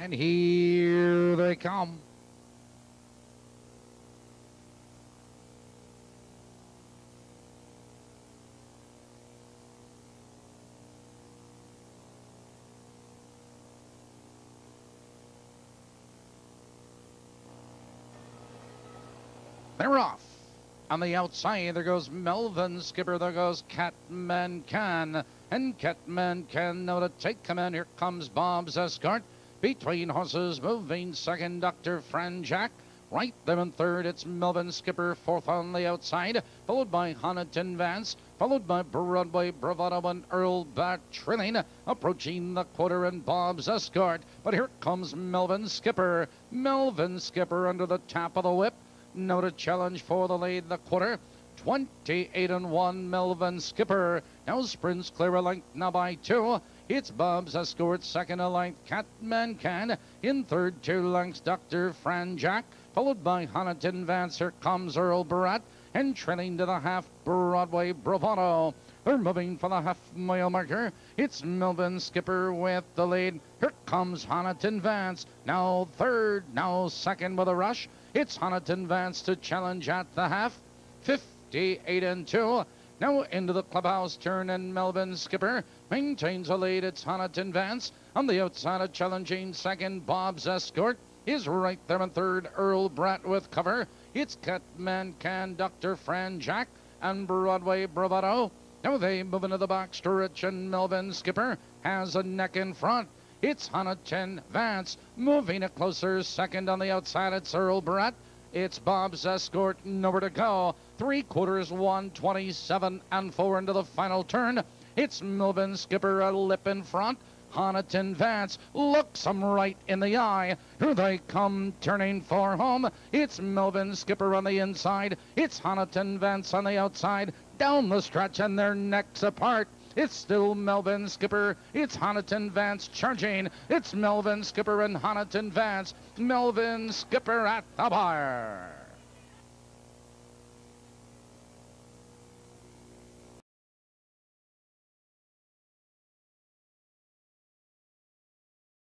And here they come. They're off. On the outside, there goes Melvin's Skipper. There goes Catman Can. And Catman Can now to take command. Here comes Bob's escort. Between horses, moving second, Dr. Franjack. Right them in third, it's Melvin's Skipper, fourth on the outside, followed by Honiton Vance, followed by Broadway Bravado and Earl Bat Trilling, approaching the quarter and Bob's escort. But here comes Melvin's Skipper. Melvin's Skipper under the tap of the whip. Now to challenge for the lead, the quarter. 28 and 1, Melvin's Skipper. Now sprints clear a length now by two. It's Bob's Escort, second a length, Catman Can. In third, two lengths, Dr. Franjack. Followed by Honiton Vance. Here comes Earl Barat. And trailing to the half, Broadway Bravado. They're moving for the half mile marker. It's Melvin's Skipper with the lead. Here comes Honiton Vance. Now third, now second with a rush. It's Honiton Vance to challenge at the half. 58 and 2. Now into the clubhouse turn and Melvin's Skipper maintains a lead. It's Honiton Vance. On the outside of challenging second, Bob's Escort is right there in third. Earl Bratt with cover. It's Catman Can, Dr. Fran Jack, and Broadway Bravado. Now they move into the box to Rich and Melvin's Skipper has a neck in front. It's Honiton Vance moving it closer. Second on the outside, it's Earl Bratt. It's Bob's Escort, nowhere to go. Three quarters, 127 and four into the final turn. It's Melvin's Skipper, a lip in front. Honiton Vance looks him right in the eye. Here they come, turning for home. It's Melvin's Skipper on the inside. It's Honiton Vance on the outside. Down the stretch, and their necks apart. It's still Melvin's Skipper. It's Honiton Vance charging. It's Melvin's Skipper and Honiton Vance. Melvin's Skipper at the bar.